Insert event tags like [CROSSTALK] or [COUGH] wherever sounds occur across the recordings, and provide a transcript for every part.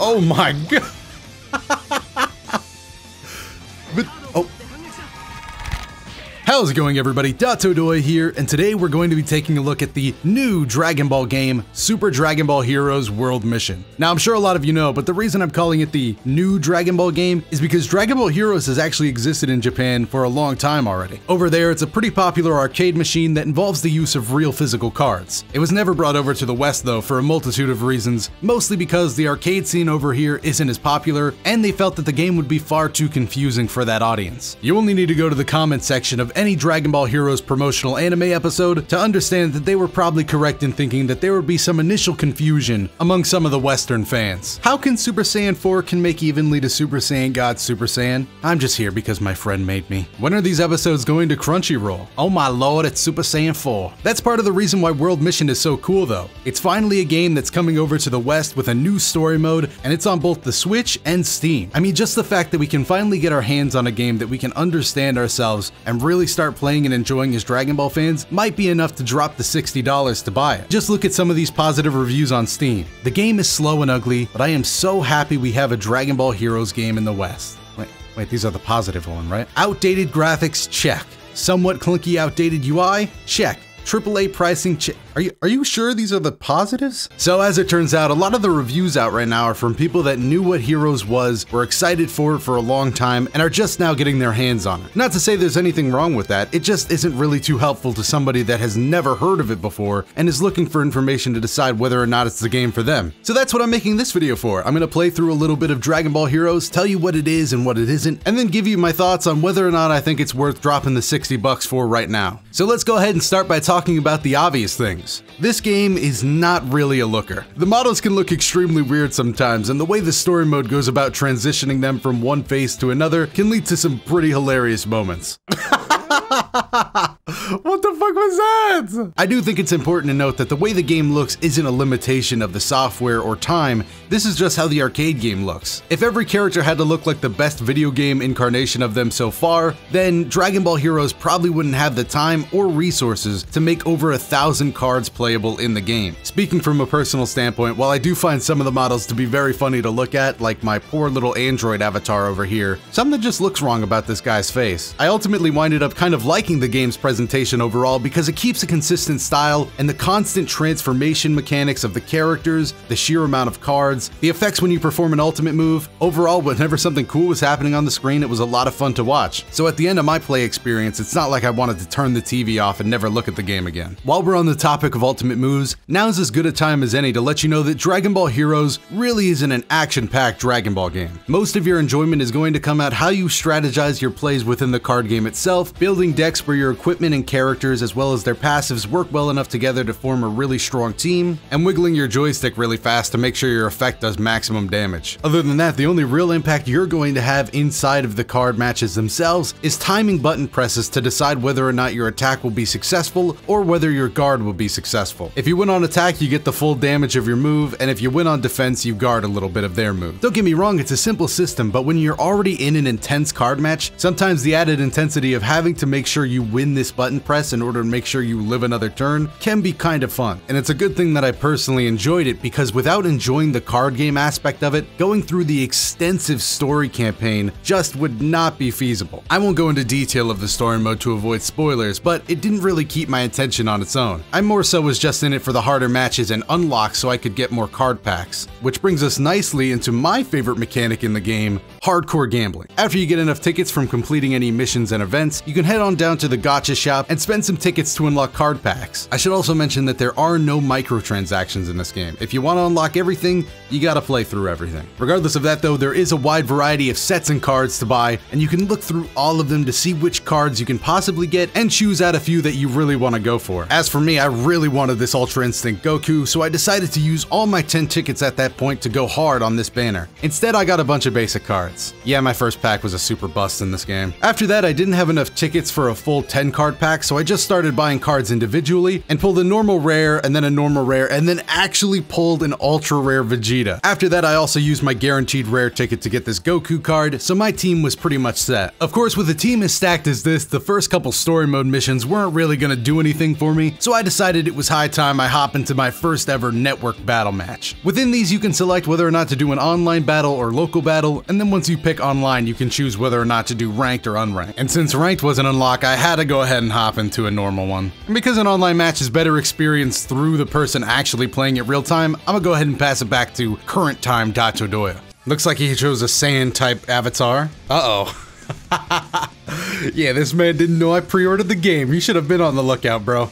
Oh my [LAUGHS] god. How's it going everybody? DotoDoya here, and today we're going to be taking a look at the new Dragon Ball game, Super Dragon Ball Heroes World Mission. Now I'm sure a lot of you know, but the reason I'm calling it the new Dragon Ball game is because Dragon Ball Heroes has actually existed in Japan for a long time already. Over there, it's a pretty popular arcade machine that involves the use of real physical cards. It was never brought over to the West though for a multitude of reasons, mostly because the arcade scene over here isn't as popular, and they felt that the game would be far too confusing for that audience. You only need to go to the comment section of any Dragon Ball Heroes promotional anime episode to understand that they were probably correct in thinking that there would be some initial confusion among some of the Western fans. How can Super Saiyan 4 can make evenly to Super Saiyan God Super Saiyan? I'm just here because my friend made me. When are these episodes going to Crunchyroll? Oh my lord, it's Super Saiyan 4. That's part of the reason why World Mission is so cool though. It's finally a game that's coming over to the West with a new story mode, and it's on both the Switch and Steam. I mean, just the fact that we can finally get our hands on a game that we can understand ourselves and really start playing and enjoying as Dragon Ball fans might be enough to drop the $60 to buy it. Just look at some of these positive reviews on Steam. The game is slow and ugly, but I am so happy we have a Dragon Ball Heroes game in the West. Wait, wait, these are the positive one, right? Outdated graphics, check. Somewhat clunky outdated UI, check. AAA pricing. Are you, are you sure these are the positives? So as it turns out, a lot of the reviews out right now are from people that knew what Heroes was, were excited for it for a long time, and are just now getting their hands on it. Not to say there's anything wrong with that, it just isn't really too helpful to somebody that has never heard of it before and is looking for information to decide whether or not it's the game for them. So that's what I'm making this video for. I'm gonna play through a little bit of Dragon Ball Heroes, tell you what it is and what it isn't, and then give you my thoughts on whether or not I think it's worth dropping the 60 bucks for right now. So let's go ahead and start by talking about the obvious things. This game is not really a looker. The models can look extremely weird sometimes, and the way the story mode goes about transitioning them from one face to another can lead to some pretty hilarious moments. [LAUGHS] what the fuck was I do think it's important to note that the way the game looks isn't a limitation of the software or time, this is just how the arcade game looks. If every character had to look like the best video game incarnation of them so far, then Dragon Ball Heroes probably wouldn't have the time or resources to make over a thousand cards playable in the game. Speaking from a personal standpoint, while I do find some of the models to be very funny to look at, like my poor little android avatar over here, something just looks wrong about this guy's face. I ultimately winded up kind of liking the game's presentation overall because it keeps a consistent style and the constant transformation mechanics of the characters, the sheer amount of cards, the effects when you perform an ultimate move. Overall, whenever something cool was happening on the screen, it was a lot of fun to watch. So at the end of my play experience, it's not like I wanted to turn the TV off and never look at the game again. While we're on the topic of ultimate moves, now's as good a time as any to let you know that Dragon Ball Heroes really isn't an action-packed Dragon Ball game. Most of your enjoyment is going to come out how you strategize your plays within the card game itself, building decks for your equipment and characters as well as their passives work well enough together to form a really strong team, and wiggling your joystick really fast to make sure your effect does maximum damage. Other than that, the only real impact you're going to have inside of the card matches themselves is timing button presses to decide whether or not your attack will be successful or whether your guard will be successful. If you win on attack, you get the full damage of your move, and if you win on defense, you guard a little bit of their move. Don't get me wrong, it's a simple system, but when you're already in an intense card match, sometimes the added intensity of having to make sure you win this button press in order to make sure you live another turn can be kind of fun. And it's a good thing that I personally enjoyed it because without enjoying the card game aspect of it, going through the extensive story campaign just would not be feasible. I won't go into detail of the story mode to avoid spoilers, but it didn't really keep my attention on its own. I more so was just in it for the harder matches and unlocks so I could get more card packs. Which brings us nicely into my favorite mechanic in the game, hardcore gambling. After you get enough tickets from completing any missions and events, you can head on down to the gacha shop and spend some tickets to unlock card packs. I should also mention that there are no microtransactions in this game. If you want to unlock everything, you gotta play through everything. Regardless of that though, there is a wide variety of sets and cards to buy, and you can look through all of them to see which cards you can possibly get and choose out a few that you really want to go for. As for me, I really wanted this Ultra Instinct Goku, so I decided to use all my 10 tickets at that point to go hard on this banner. Instead, I got a bunch of basic cards. Yeah, my first pack was a super bust in this game. After that, I didn't have enough tickets for a full 10 card card pack, so I just started buying cards individually and pulled a normal rare and then a normal rare and then actually pulled an ultra rare Vegeta. After that, I also used my guaranteed rare ticket to get this Goku card, so my team was pretty much set. Of course, with a team as stacked as this, the first couple story mode missions weren't really gonna do anything for me, so I decided it was high time I hop into my first ever network battle match. Within these, you can select whether or not to do an online battle or local battle, and then once you pick online, you can choose whether or not to do ranked or unranked. And since ranked was an unlock, I had to go ahead and hop into a normal one. And because an online match is better experienced through the person actually playing it real time, I'm gonna go ahead and pass it back to current time Doya. Looks like he chose a Saiyan type avatar. Uh-oh. [LAUGHS] yeah, this man didn't know I pre-ordered the game. You should have been on the lookout, bro.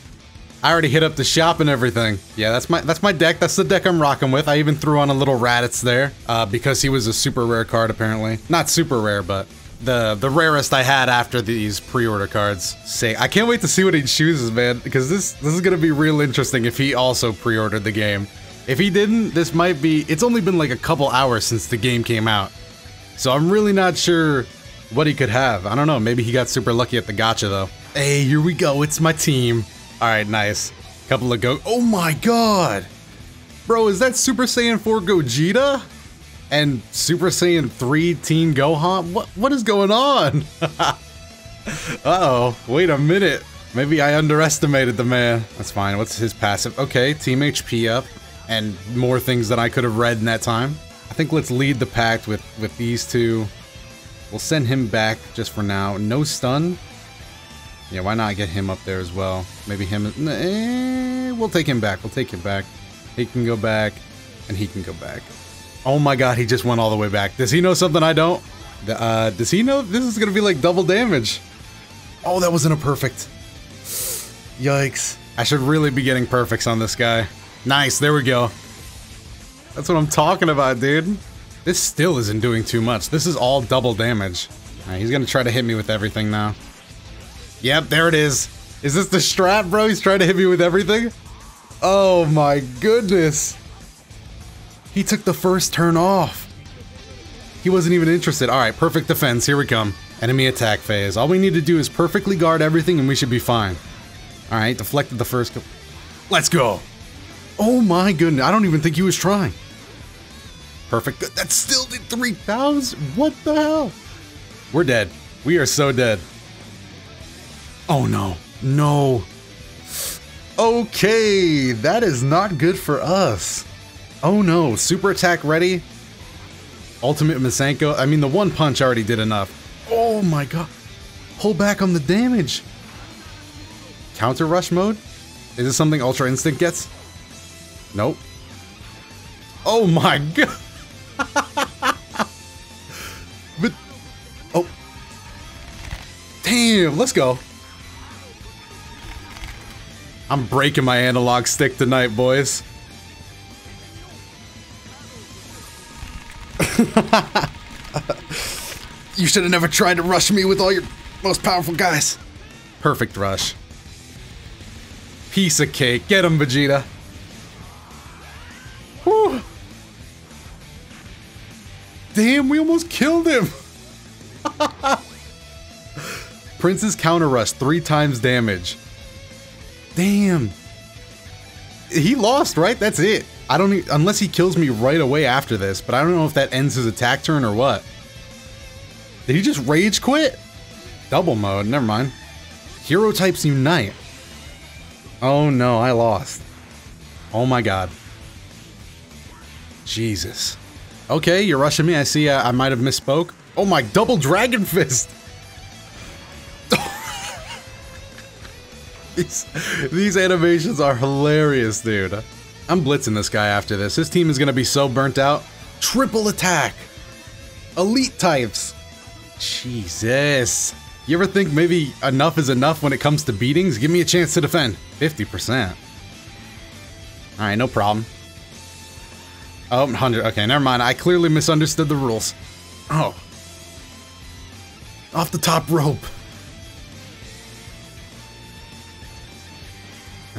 I already hit up the shop and everything. Yeah, that's my that's my deck. That's the deck I'm rocking with. I even threw on a little Raditz there uh, because he was a super rare card apparently. Not super rare, but the the rarest I had after these pre-order cards. Say, I can't wait to see what he chooses, man, because this this is gonna be real interesting if he also pre-ordered the game. If he didn't, this might be. It's only been like a couple hours since the game came out, so I'm really not sure what he could have. I don't know. Maybe he got super lucky at the gacha though. Hey, here we go. It's my team. All right, nice. Couple of go. Oh my god, bro, is that Super Saiyan 4 Gogeta? And Super Saiyan 3 Teen Gohan? What what is going on? [LAUGHS] uh oh, wait a minute. Maybe I underestimated the man. That's fine. What's his passive? Okay, team HP up, and more things that I could have read in that time. I think let's lead the pack with with these two. We'll send him back just for now. No stun. Yeah, why not get him up there as well? Maybe him... Eh, we'll take him back. We'll take him back. He can go back, and he can go back. Oh my god, he just went all the way back. Does he know something I don't? Uh, does he know this is gonna be like double damage? Oh, that wasn't a perfect. Yikes. I should really be getting perfects on this guy. Nice, there we go. That's what I'm talking about, dude. This still isn't doing too much. This is all double damage. Right, he's gonna try to hit me with everything now. Yep, there it is. Is this the strat, bro? He's trying to hit me with everything? Oh my goodness. He took the first turn off. He wasn't even interested. Alright, perfect defense. Here we come. Enemy attack phase. All we need to do is perfectly guard everything and we should be fine. Alright, deflected the first... Let's go. Oh my goodness. I don't even think he was trying. Perfect. That still did 3,000? What the hell? We're dead. We are so dead. Oh no. No. Okay, that is not good for us. Oh no, super attack ready? Ultimate Masenko? I mean, the one punch already did enough. Oh my god. Pull back on the damage. Counter rush mode? Is this something Ultra Instinct gets? Nope. Oh my [LAUGHS] god. but, oh. Damn, let's go. I'm breaking my analog stick tonight, boys. [LAUGHS] you should have never tried to rush me with all your most powerful guys. Perfect rush. Piece of cake. Get him, Vegeta. Whew. Damn, we almost killed him. [LAUGHS] Prince's counter rush, three times damage. Damn. He lost, right? That's it. I don't need, unless he kills me right away after this, but I don't know if that ends his attack turn or what. Did he just rage quit? Double mode, never mind. Hero types unite. Oh no, I lost. Oh my god. Jesus. Okay, you're rushing me. I see uh, I might have misspoke. Oh my, double dragon [LAUGHS] fist. These, these animations are hilarious, dude. I'm blitzing this guy after this. His team is going to be so burnt out. Triple attack. Elite types. Jesus. You ever think maybe enough is enough when it comes to beatings? Give me a chance to defend. 50%. Alright, no problem. Oh, 100. Okay, never mind. I clearly misunderstood the rules. Oh. Off the top rope.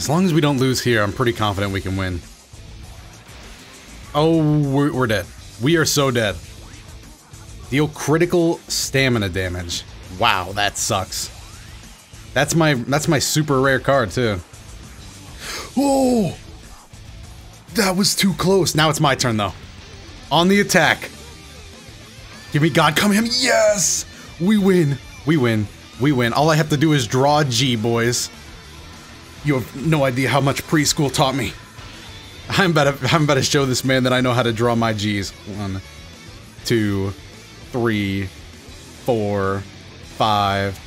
As long as we don't lose here, I'm pretty confident we can win. Oh, we're, we're dead. We are so dead. Deal critical stamina damage. Wow, that sucks. That's my that's my super rare card too. Oh! That was too close. Now it's my turn though. On the attack. Give me God come him. Yes! We win. We win. We win. All I have to do is draw G, boys. You have no idea how much preschool taught me. I'm about to I'm about to show this man that I know how to draw my G's. One, two, three, four, five.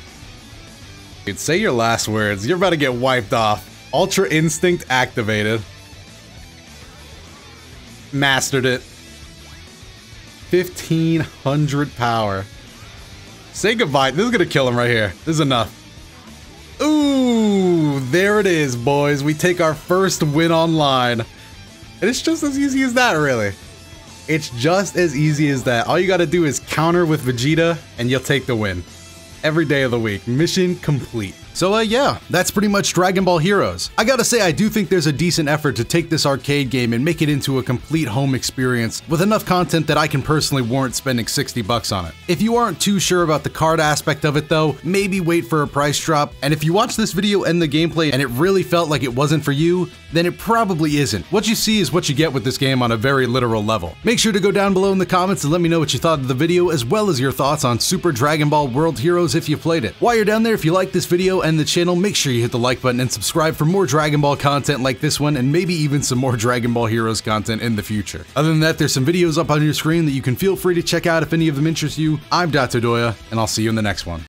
Dude, say your last words. You're about to get wiped off. Ultra Instinct activated. Mastered it. 1500 power. Say goodbye. This is gonna kill him right here. This is enough. There it is, boys. We take our first win online. And it's just as easy as that, really. It's just as easy as that. All you gotta do is counter with Vegeta, and you'll take the win. Every day of the week. Mission complete. So uh, yeah, that's pretty much Dragon Ball Heroes. I gotta say, I do think there's a decent effort to take this arcade game and make it into a complete home experience with enough content that I can personally warrant spending 60 bucks on it. If you aren't too sure about the card aspect of it though, maybe wait for a price drop, and if you watch this video and the gameplay and it really felt like it wasn't for you, then it probably isn't. What you see is what you get with this game on a very literal level. Make sure to go down below in the comments and let me know what you thought of the video as well as your thoughts on Super Dragon Ball World Heroes if you played it. While you're down there, if you like this video and the channel, make sure you hit the like button and subscribe for more Dragon Ball content like this one and maybe even some more Dragon Ball Heroes content in the future. Other than that, there's some videos up on your screen that you can feel free to check out if any of them interest you. I'm DotoDoya, and I'll see you in the next one.